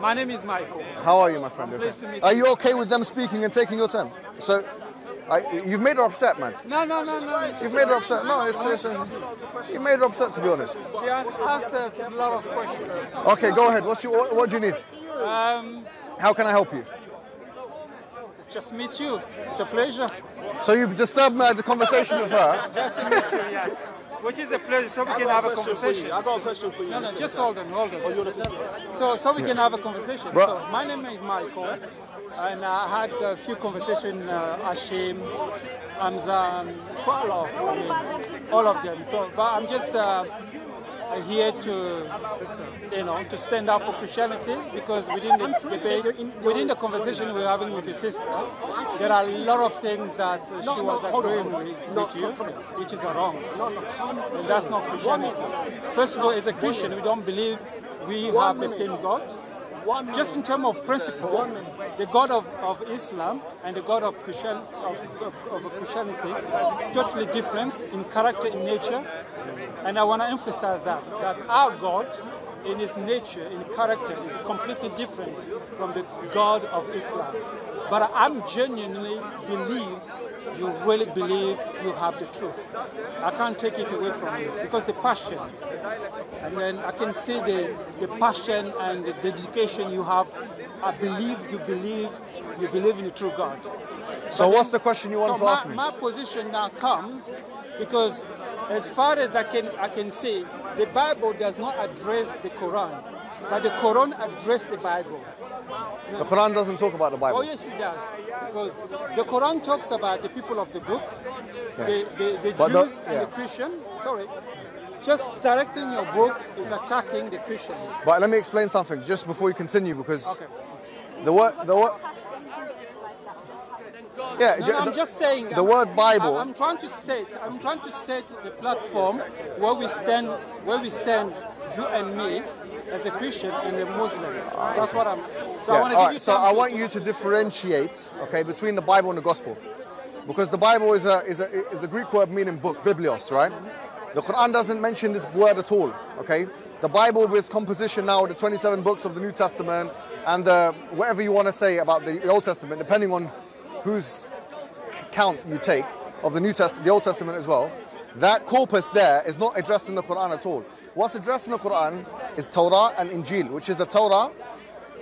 My name is Michael. How are you, my friend? Okay. meet Are you. you okay with them speaking and taking your turn? So, I, you've made her upset, man. No, no, no, no. You've made her upset. No, it's, it's you made her upset, to be honest. She has answered a lot of questions. Okay, go ahead. What's your, what, do you need? Um, How can I help you? just meet you. It's a pleasure. So you've disturbed my the conversation with her. Just to meet you, yes. Which is a pleasure, so we can have a conversation. I got a question for you. No, no, just hold on, hold on. So, so we can have a conversation. So, my name is Michael, and I had a few conversations, uh, Ashim, Hamza, and quite a lot of, all of them. So, but I'm just uh, here to, you know, to stand up for Christianity because within the debate, within the conversation we're having with the sisters, there are a lot of things that uh, she was agreeing with, with you, which is wrong. And that's not Christianity. First of all, as a Christian, we don't believe we have the same God. Just in terms of principle, the God of, of Islam and the God of, Christian, of, of, of Christianity, totally different in character, in nature. And I want to emphasize that, that our God, in his nature, in character, is completely different from the God of Islam. But I'm genuinely believe you really believe you have the truth. I can't take it away from you because the passion, and then I can see the, the passion and the dedication you have. I believe you believe you believe in the true God. So what's the question you want so to my, ask me? my position now comes because as far as I can I can see, the Bible does not address the Quran, but the Quran addressed the Bible. The Quran doesn't talk about the Bible. Oh yes, it does. Because the Quran talks about the people of the book, the, the, the the- Jews and yeah. the Christian. Sorry. Just directing your book is attacking the Christians. But let me explain something just before you continue because Okay. the word the word yeah No, I'm just saying. the I'm- word Bible I'm, I'm trying to set. I'm trying to set the platform where we stand. Where we stand, you and me, as a Christian and a Muslim. That's what I'm. So I want to give right, you so. I want you to differentiate, okay, between the Bible and the Gospel, because the Bible is a is a is a Greek word meaning book, biblios, right? The Quran doesn't mention this word at all, okay? The Bible, with its composition now, the 27 books of the New Testament, and the, whatever you want to say about the Old Testament, depending on whose count you take of the New Testament, the Old Testament as well, that corpus there is not addressed in the Quran at all. What's addressed in the Quran is Torah and Injil, which is the Torah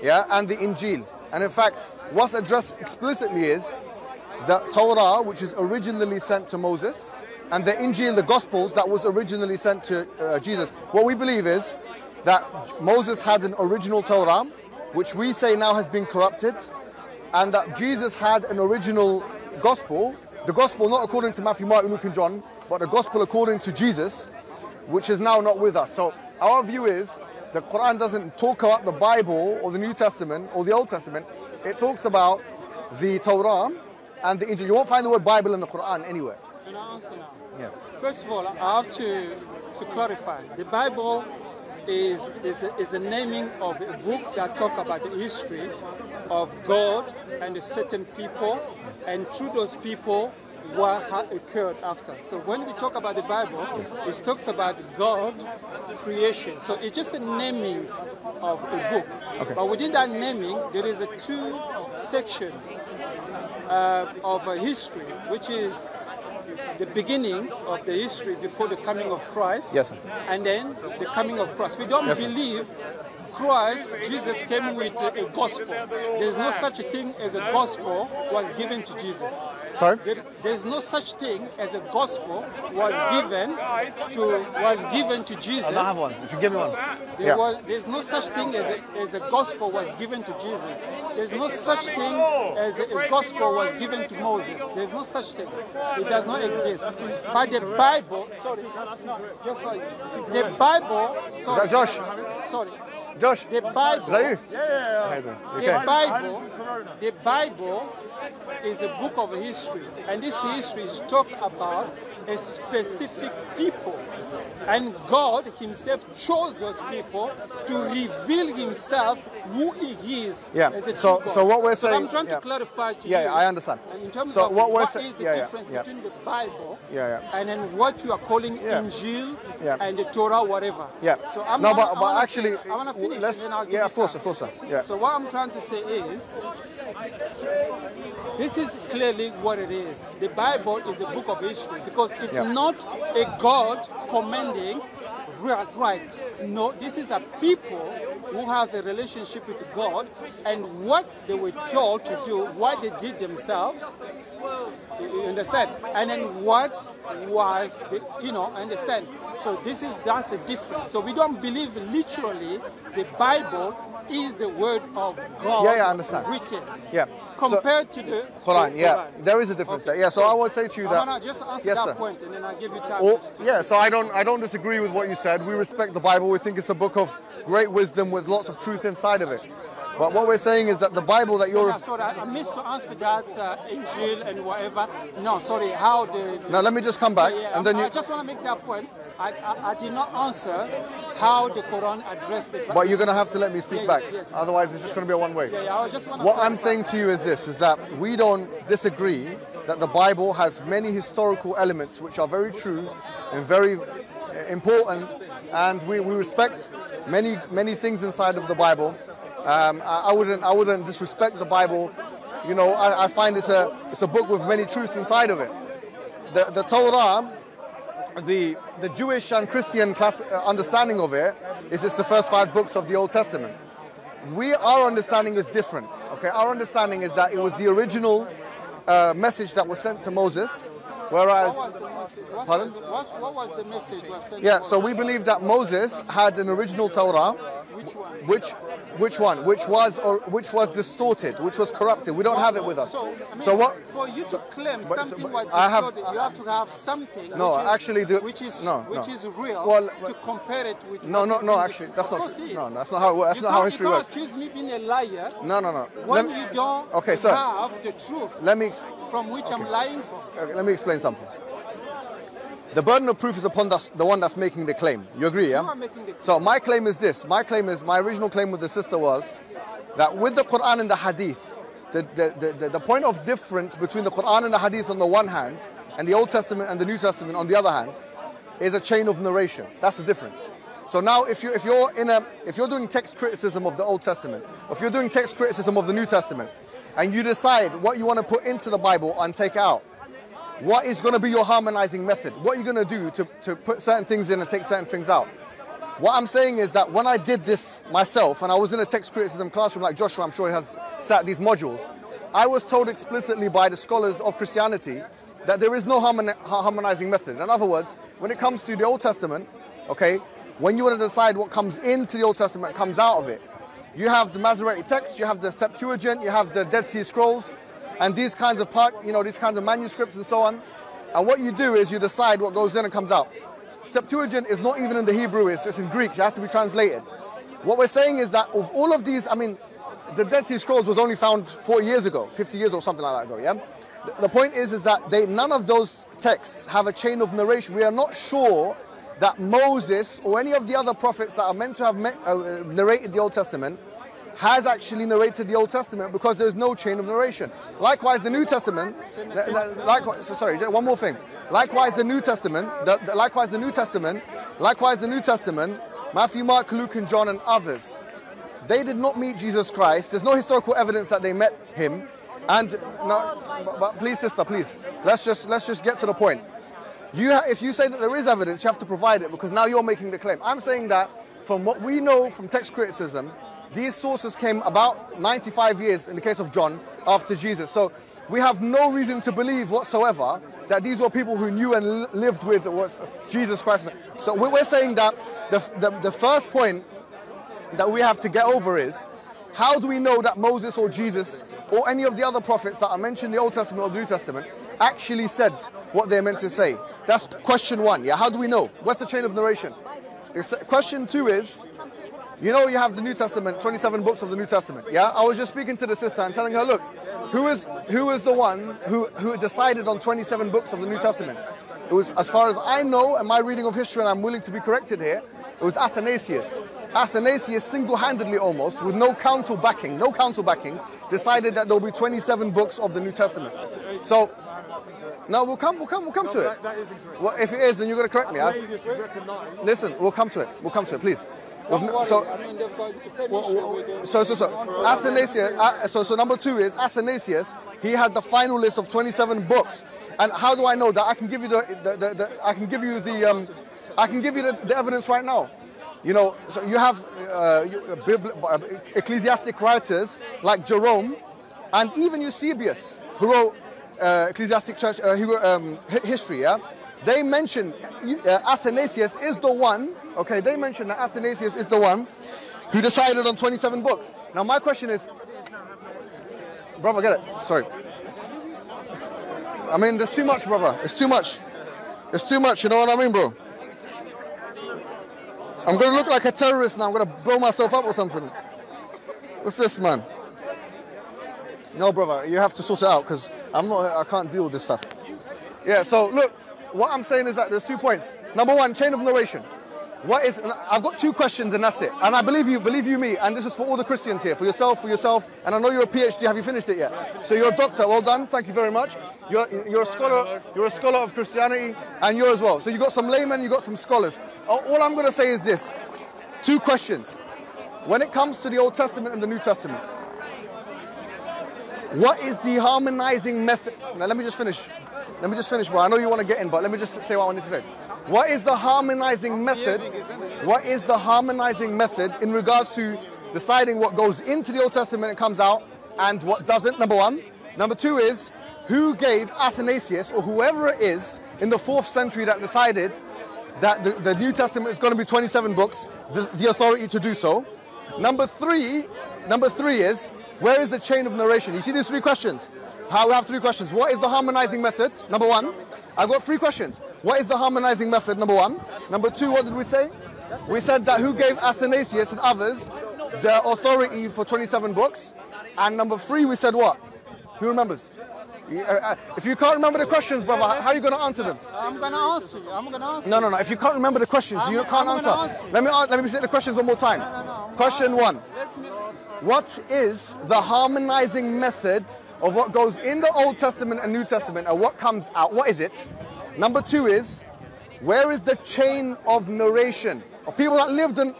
yeah, and the Injil. And in fact, what's addressed explicitly is the Torah, which is originally sent to Moses, and the Injil, the Gospels, that was originally sent to uh, Jesus. What we believe is that Moses had an original Torah, which we say now has been corrupted, and that Jesus had an original Gospel, the Gospel not according to Matthew, Mark, Luke, and John, but the Gospel according to Jesus, which is now not with us. So our view is the Quran doesn't talk about the Bible or the New Testament or the Old Testament. It talks about the Torah and the Injil. You won't find the word Bible in the Quran anywhere. Can I answer now? Yeah. First of all, I have to, to clarify. The Bible is, is, a, is a naming of a book that talk about the history of God and a certain people, and through those people, what ha- occurred after. So when we talk about the Bible, it talks about God creation. So it's just a naming of a book. Okay. But within that naming, there is a two section uh, of a history, which is the beginning of the history before the coming of Christ. Yes, sir. And then the coming of Christ. We don't Yes, believe Christ, Jesus came with a, a gospel. There's no such a thing as a gospel was given to Jesus. Sorry? There, there's no such thing as a gospel was given to was given to Jesus. Have one. If you give me one. There Yeah. was, there's no such thing as a, as a gospel was given to Jesus. There's no such thing as a, a gospel was given to Moses. There's no such thing. It does not exist. But the Bible, sorry, just sorry, the Bible, sorry, Josh? Sorry, Josh, the Bible. is that you? Yeah, yeah. The Okay. Bible, the Bible is a book of history, and this history is talk about a specific people, and God Himself chose those people to reveal Himself who he is Yeah, as a so- so what we're saying- I'm trying yeah. to clarify to Yeah, you. yeah, I understand. Uh, in terms So of what what we're is say- the yeah, difference yeah. between the Bible Yeah, yeah. and then what you are calling. Injil and the Torah, whatever. Yeah. So I'm no, gonna- but, but actually, say- I want to finish. let's. and then I'll give yeah, of course, time. of course, sir. Yeah. So what I'm trying to say is, this is clearly what it is. The Bible is a book of history because it's Yeah. not a God commanding right, right. No, this is a people who has a relationship with God and what they were told to do, what they did themselves. You understand? And then what was, the, you know, understand? So this is that's a difference. So we don't believe literally the Bible is the word of God Yeah, yeah, I understand. written. Yeah. So- Compared to the Quran, yeah, Quran. there is a difference there. Yeah, so I would say to you that. just answer yes, that sir. point and then I'll give you time. To yeah, so I don't I don't disagree with what you said. We respect the Bible. We think it's a book of great wisdom with lots of truth inside of it. But what we're saying is that the Bible that you're No, sorry, I I missed to answer that uh, Injil and whatever. No, sorry, how the. now let me just come back Yeah, yeah, and then I you. just want to make that point. I, I, I did not answer how the Quran addressed it. But you're gonna have to let me speak Yeah, back. yes. Otherwise, it's just gonna be a one way. Yeah, yeah, I just want What I'm saying to you is this: is that we don't disagree that the Bible has many historical elements which are very true and very uh, important, and we, we respect many many things inside of the Bible. Um, I, I wouldn't I wouldn't disrespect the Bible. You know, I, I find it's a it's a book with many truths inside of it. The the Torah. The, the Jewish and Christian class, uh, understanding of it is it's the first five books of the Old Testament we our understanding is different. Okay, our understanding is that it was the original uh, message that was sent to Moses, whereas What was the message? Pardon? what, what was the message yeah, so we believe that Moses had an original Torah, Which one? which which one, which was or which was distorted, which was corrupted. We don't have it with us. So, I mean, So what? For you to so- claim but- so- something but was I have- distorted, you have to have something. No, which is, actually the- which is no, which no. is real Well, to compare it with. No, no, no. Actually, that's not true. is. No, that's not how that's you not how history works. accuse me being a liar No, no, no. when Let- you don't Okay, sir. have the truth Let me. from which I'm lying from. Okay, let me explain something. The burden of proof is upon the, the one that's making the claim. You agree, yeah? You are making the So my claim is this. My claim is, my original claim with the sister was that with the Quran and the Hadith, the, the, the, the, the point of difference between the Quran and the Hadith on the one hand, and the Old Testament and the New Testament on the other hand, is a chain of narration. That's the difference. So now, if you if you're in a if you're doing text criticism of the Old Testament, if you're doing text criticism of the New Testament, and you decide what you want to put into the Bible and take out, what is going to be your harmonizing method? What are you going to do to, to put certain things in and take certain things out? What I'm saying is that when I did this myself, and I was in a text criticism classroom like Joshua, I'm sure he has sat these modules, I was told explicitly by the scholars of Christianity that there is no harmoni- harmonizing method. In other words, when it comes to the Old Testament, okay, when you want to decide what comes into the Old Testament comes out of it, you have the Masoretic text, you have the Septuagint, you have the Dead Sea Scrolls, and these kinds of part, you know, these kinds of manuscripts and so on. And what you do is you decide what goes in and comes out. Septuagint is not even in the Hebrew, it's, it's in Greek, it has to be translated. What we're saying is that of all of these, I mean, the Dead Sea Scrolls was only found 40 years ago, 50 years or something like that ago, yeah? The, point is, is that they, none of those texts have a chain of narration. We are not sure that Moses or any of the other prophets that are meant to have me- uh, narrated the Old Testament has actually narrated the Old Testament because there's no chain of narration. Likewise, the New Testament. Likewise, sorry, one more thing. Likewise, the New Testament. The, the- likewise, the New Testament. Likewise, the New Testament. Matthew, Mark, Luke, and John, and others. They did not meet Jesus Christ. There's no historical evidence that they met him. And no, but, but please, sister, please, let's just let's just get to the point. You, ha- if you say that there is evidence, you have to provide it because now you're making the claim. I'm saying that from what we know from text criticism, these sources came about 95 years in the case of John after Jesus. So we have no reason to believe whatsoever that these were people who knew and lived with Jesus Christ. So we- we're saying that the, the, the first point that we have to get over is how do we know that Moses or Jesus or any of the other prophets that are mentioned in the Old Testament or the New Testament actually said what they're meant to say? That's question one. Yeah, how do we know? What's the chain of narration? Question two is, you know, you have the New Testament, 27 books of the New Testament. Yeah, I was just speaking to the sister and telling her, look, who is who is the one who who decided on 27 books of the New Testament? It was, as far as I know, and my reading of history, and I'm willing to be corrected here, it was Athanasius. Athanasius single-handedly almost, with no council backing, no council backing, decided that there will be 27 books of the New Testament. So, no, we'll come, we'll come, we'll come to it. That, that isn't correct. Well, if it is, then you're going to correct me. As- Laziest Listen, we'll come to it. We'll come to it, please. So, I mean, well, so, so, so, Athanasius. So, so number two is Athanasius. He had the final list of 27 books. And how do I know that? I can give you the, the, the, the I can give you the, um, I can give you the, the evidence right now. You know, so you have uh, uh, uh, ecclesiastic writers like Jerome, and even Eusebius, who wrote uh, ecclesiastic church uh, um, history. Yeah, they mention uh, Athanasius is the one. Okay, they mentioned that Athanasius is the one who decided on 27 books. Now, my question is, brother, get it? Sorry. I mean, there's too much, brother. It's too much. It's too much. You know what I mean, bro? I'm gonna look like a terrorist now. I'm gonna blow myself up or something. What's this, man? No, brother, you have to sort it out because I'm not. I can't deal with this stuff. Yeah. So look, what I'm saying is that there's two points. Number one, chain of narration. What is? I've got two questions and that's it. And I believe you, believe you me. And this is for all the Christians here, for yourself, for yourself. And I know you're a PhD. Have you finished it yet? So you're a doctor. Well done. Thank you very much. You're you're a scholar. You're a scholar of Christianity, and you're as well. So you got some laymen, you got some scholars. All all I'm going to say is this: two questions. When it comes to the Old Testament and the New Testament, what is the harmonizing method? Now, let me just finish. Let me just finish, bro. I know you want to get in, but let me just say what I want to say. What is the harmonizing method? What is the harmonizing method in regards to deciding what goes into the Old Testament and comes out and what doesn't? Number one. Number two is who gave Athanasius or whoever it is in the fourth century that decided that the, the New Testament is going to be 27 books, the, the authority to do so. Number three, number three is where is the chain of narration? You see these three questions. How we have three questions. What is the harmonizing method? Number one. I've got three questions. What is the harmonizing method? Number one. Number two, what did we say? We said that who gave Athanasius and others the authority for 27 books? And number three, we said what? Who remembers? You- uh, uh, If you can't remember the questions, brother, how are you going to answer them? I'm gonna answer you. I'm gonna answer. No, no, no. If you can't remember the questions, you I'm- can't I'm answer. answer. Let me a- let me say the questions one more time. No, no, no, Question one: answer. What is the harmonizing method of what goes in the Old Testament and New Testament, and what comes out? What is it? Number two is where is the chain of narration of people that lived and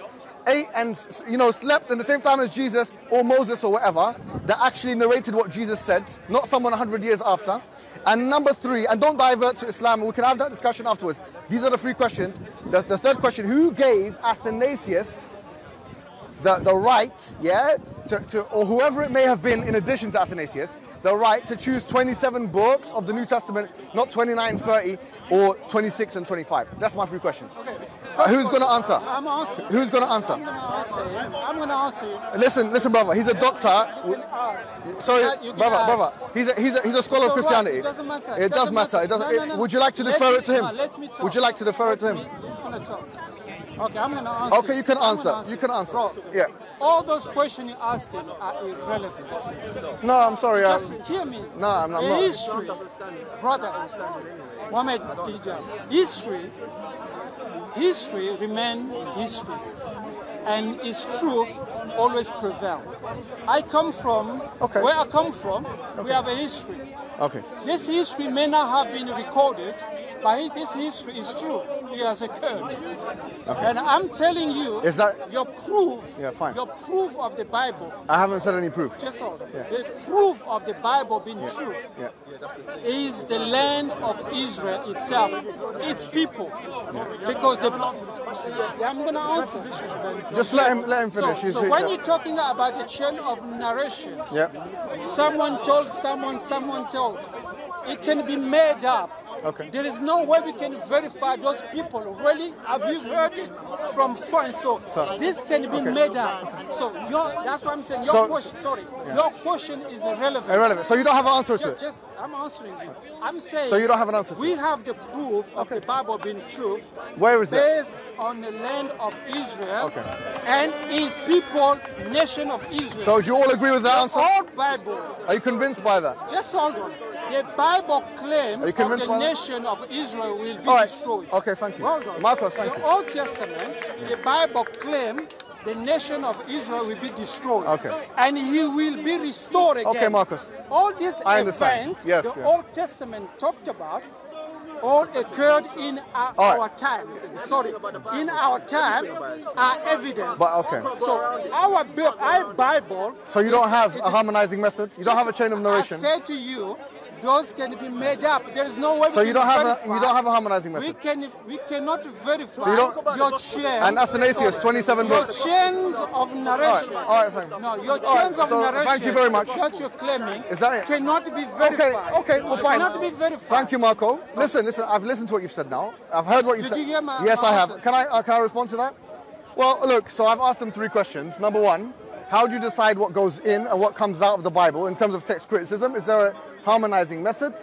ate and you know slept in the same time as Jesus or Moses or whatever that actually narrated what Jesus said, not someone 100 years after. And number three, and don't divert to Islam, we can have that discussion afterwards. These are the three questions. The, the third question, who gave Athanasius the, the right, yeah, to, to, or whoever it may have been in addition to Athanasius, the right to choose 27 books of the New Testament, not 29, 30, or 26 and 25? That's my three questions. Uh, who's going to answer? I'm answering. Who's going to answer? I'm gonna answer you. I'm gonna answer. Listen, listen, brother. He's a doctor. Sorry, You can brother, brother. He's a, he's a, he's a scholar of So what? Christianity. It doesn't matter. It does matter. It doesn't. No, no, no. Would you like to Let defer it to him? let me talk. Would you like to defer it to him? Let me- Who's gonna talk? Okay, I'm gonna answer. Okay, you can I'm answer. You can answer. Bro, Yeah. all those questions you're asking are irrelevant. No, I'm sorry. uh, Just hear me. No, I'm not- I'm not. History, brother, Mohammed Hijab. History, history remain history, and its truth always prevail. I come from Okay. where I come from. We have a history. Okay. This history may not have been recorded, but this history is true. It has occurred. And I'm telling you, Is that- your proof, Yeah, fine. your proof of the Bible, I haven't said any proof. just hold on. Yeah. The proof of the Bible being Yeah. true Yeah. is the land of Israel itself, its people. Because the, yeah, I'm gonna answer. Just let him let him So, finish. He's- so when you're talking about the chain of narration, yeah. someone told someone, someone told. It can be made up. Okay. There is no way we can verify those people. Really? Have you heard it from so and so? So- this can be okay. made up. So your, that's what I'm saying. Your So- question, sorry, yeah. your question is irrelevant. Irrelevant. So you don't have an answer to it. Just, I'm answering you. I'm saying. So you don't have an answer to We have the proof of Okay. the Bible being true. Where is it? Based on the land of Israel. Okay. And his people, nation of Israel. So do you all agree with that the answer? old Bible. Are you convinced by that? Just hold on. The Bible claims Are you convinced the nation of Israel will be right. destroyed. Okay, thank you. On. Marcos, thank the you. Old Testament, the Bible claims the nation of Israel will be destroyed. Okay. And he will be restored again. Okay, Marcus. All this I understand. event Yes, the yes. Old Testament talked about all occurred in our, right. our time. Sorry, in our time are evidence. But okay. so our, Bi- our Bible. So you don't have it a harmonizing method. You don't have a chain of narration. I said to you, those can be made up. There is no way. So you don't have a verify. you don't have a harmonizing method. We can we cannot verify So you don't- your chain. And Athanasius, 27 your books. chains of narration. All right, all right, thank you. No, your All right, chains of so narration. thank you very much. That you're claiming Is that it? cannot be verified. okay, okay, well fine. Cannot be verified. Thank you, Marco. Listen, listen. I've listened to what you've said now. I've heard what you've Did said. you hear my- yes, I have. Can I uh, can I respond to that? Well, look. So I've asked them three questions. Number one, how do you decide what goes in and what comes out of the Bible in terms of text criticism? Is there a harmonizing method?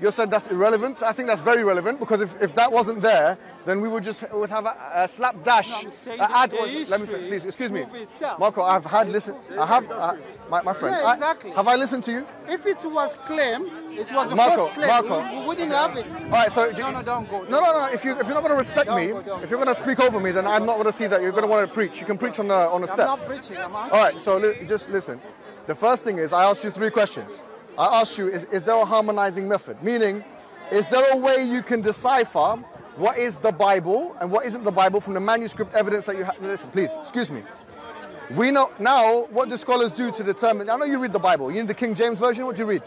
You said that's irrelevant. I think that's very relevant because if, if that wasn't there, then we would just would have a, a slapdash. No, I'm a ad- the let me say, please, excuse me, itself. Marco. I've had listen. I have uh, my, my friend. Yeah, I- have I listened to you? If it was claimed, it was the Marco, first claim. Marco. We, wouldn't have it. All right, so No, no, don't go. No, no, no. If you if you're not going to respect me, go, if you're going to speak over me, then I'm not going to see that. You're going to want to preach. You can preach on the on the I'm not preaching. I'm asking. All right. So li- just listen. The first thing is I asked you three questions. I asked you is is there a harmonizing method? Meaning, is there a way you can decipher what is the Bible and what isn't the Bible from the manuscript evidence that you have? Listen, please. Excuse me. We know now what do scholars do to determine. I know you read the Bible. You need the King James version. What do you read?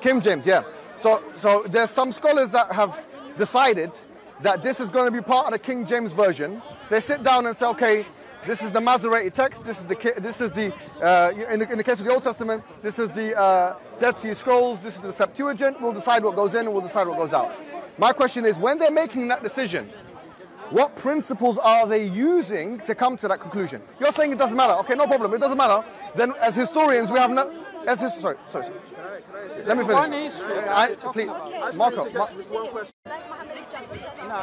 King James, yeah. So, so there's some scholars that have decided that this is going to be part of the King James version. They sit down and say, okay, this is the Masoretic text. This is the this is the uh, in, the in the case of the Old Testament, this is the uh, Dead Sea Scrolls. This is the Septuagint. We'll decide what goes in and we'll decide what goes out. My question is, when they're making that decision, what principles are they using to come to that conclusion? You're saying it doesn't matter. Okay, no problem. It doesn't matter. Then, as historians, we have no. As his, sorry, sorry. sorry. Let me One finish. history. I, please, Marco. Mar-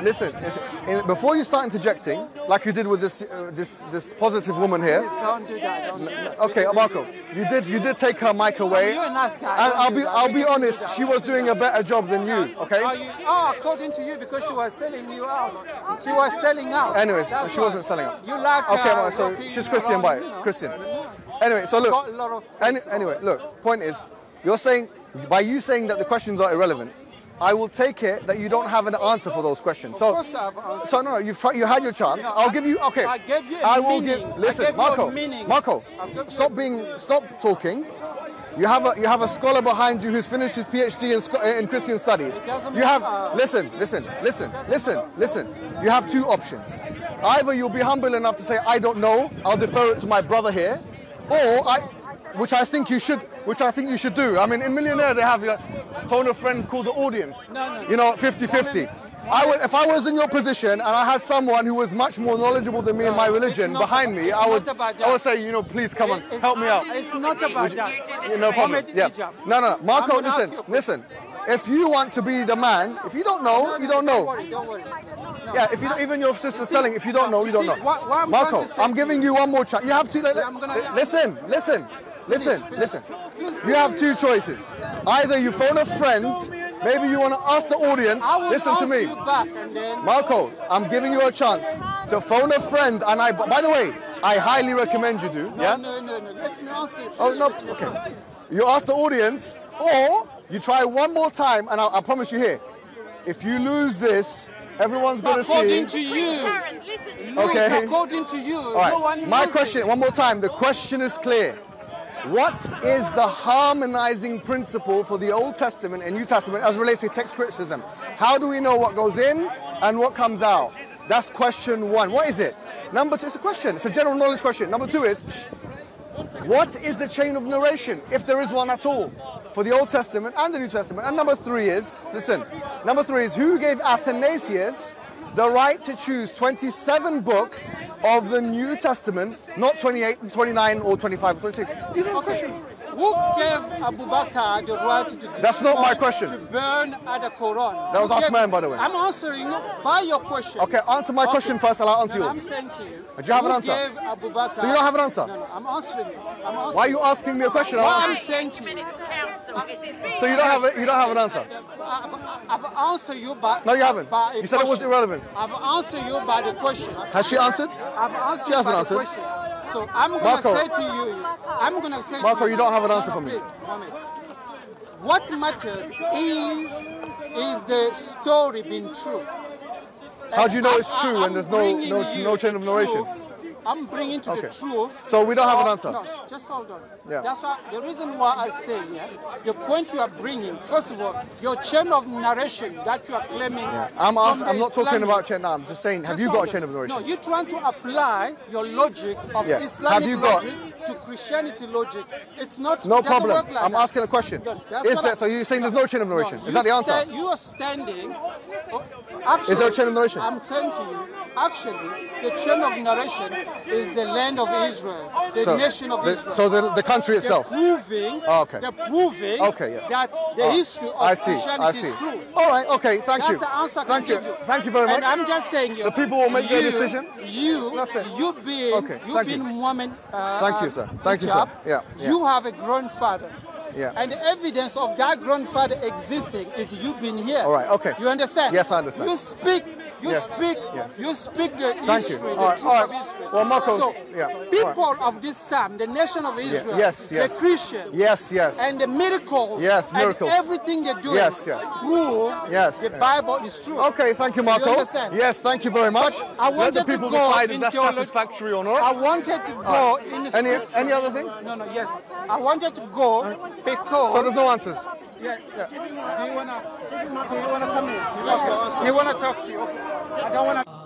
listen, listen. In, before you start interjecting, like you did with this uh, this this positive woman here. Please don't do that. Don't do that. Okay, Marco, you did you did take her mic away. You're a nice guy. And I'll be. I'll be honest. She was doing a better job than you. Okay. Are you, oh, according to you, because she was selling you out. She was selling out. Anyways, That's she why. wasn't selling out. You like Okay, uh, well, so she's Christian around, by you know. Christian. I don't know. Anyway, so look. Got a lot of Any, anyway, look. Point is, you're saying by you saying that the questions are irrelevant, I will take it that you don't have an answer for those questions. So, Of course I have so no, no, you've tried. You had your chance. No, I'll I- give you. Okay. I gave you a I will meaning. give. Listen, Marco. Marco, I've given you- stop being. Stop talking. You have a you have a scholar behind you who's finished his PhD in, uh, in Christian studies. You have matter. listen, listen, listen, listen, listen. You have two options. Either you'll be humble enough to say I don't know, I'll defer it to my brother here, or I, which I think you should, which I think you should do. I mean, in Millionaire they have like, phone a friend, call the audience. No, no. You know, 50-50. I would, if I was in your position and I had someone who was much more knowledgeable than me in my religion behind about- me, I would, I would say, you know, please come on, help me out. It's not about that. Yeah, no problem. Yeah. No, no, no. Marco, I'm gonna ask listen, you a question. listen. If you want to be the man, if you don't know, you don't Don't know. worry, don't worry. Yeah, if you don't, even your sister's telling, if you don't know, you don't know. what- what I'm Marco, trying to say I'm giving you one more chance. You have to. Let, Yeah, I'm gonna- li- listen, listen, listen, listen. You have two choices. Either you phone a friend, maybe you want to ask the audience. Listen to me. you back and then Marco, I'm giving you a chance to phone a friend, and I. By the way, I highly recommend you do. No, Yeah. no, no, no. Let me answer. it. Oh no. Okay. You ask the audience, or you try one more time, and I, I promise you here, if you lose this, everyone's gonna see. According to you, Lose Okay. according to you, All no one My loses. question, one more time. The question is clear. What is the harmonizing principle for the Old Testament and New Testament as relates to text criticism? How do we know what goes in and what comes out? That's question one. What is it? Number two, it's a question. It's a general knowledge question. Number two is, shh, what is the chain of narration, if there is one at all, for the Old Testament and the New Testament? And number three is, listen, number three is who gave Athanasius the right to choose 27 books of the New Testament, not 28, 29, or 25, or 26? These are the questions. Who gave Abu Bakr the right to That's not my question. To burn at the Quran? That was Who gave- by the way. I'm answering you by your question. Okay, answer my question first, and I'll answer No, I'm yours. saying to you. Do you have an who answer? Gave Abu Bakr, So you don't have an answer? No, no, I'm answering. you. I'm answering. Why are you asking me a question? I'll What answer. I'm saying to you. So you don't have a, you don't have an answer. I've, I've answered you by. No, you haven't. by a You said it was irrelevant. I've answered you by the question. Has she answered? I've answered She hasn't by answered. the question. So I'm going to say to you, I'm going to say Marco, to you, you don't have an answer for me. What matters is is the story being true. How do you know I'm- it's true I'm when there's no no no chain of narration? I'm bringing to Okay. the truth. So we don't have an oh, answer? No, just hold on. Yeah. That's why the reason why I say yeah, the point you are bringing. First of all, your chain of narration that you are claiming. Yeah. I'm from ask, the I'm not talking about chain. No, I'm just saying. Have Just you got a chain of narration? No, you're trying to apply your logic of Yeah. Islamic Have you got- logic to Christianity logic. It's not. No it problem. like I'm that. asking a question. No, Is there? I- So you're saying there's no chain of narration? No, Is that the answer? you are standing. oh, Actually, Is there a chain of narration? I'm saying to you, actually, the chain of narration is the land of Israel, the So nation of the, Israel. so the, the country They're itself. proving, Oh, okay. they're proving Okay, yeah. that the Oh, history of I see. Christianity I see. is true. All right. Okay. Thank That's you. the answer I can Thank you. give you. Thank you very much. And I'm just saying, you, The people will make their decision. You, That's it. you being, Okay, you thank being you. Mohammed, uh, Thank you, sir. Thank you, sir. Yeah, yeah. You have a grandfather. Yeah. And the evidence of that grandfather existing is you being here. All right, okay. You understand? Yes, I understand. You speak. You Yes, speak. yeah. You speak the Thank history, All the right, truth all of right. history. Well, Marco, so, yeah, all right. people of this time, the nation of Israel, yes, yes. the Christian, Yes, yes. and the miracles, Yes, miracles. and everything they do, Yes, yes. prove Yes, the yeah. Bible is true. Okay, thank you, Marco. understand? Yes, thank you very much. I Let the wanted to people go decide if in that's satisfactory or not. I wanted to go in the Any any other thing? No, no, yes. I wanted to go because. So there's no answers. Yeah, yeah. Do you wanna? Do you wanna come in? Do you wanna talk to you? Okay. I don't wanna.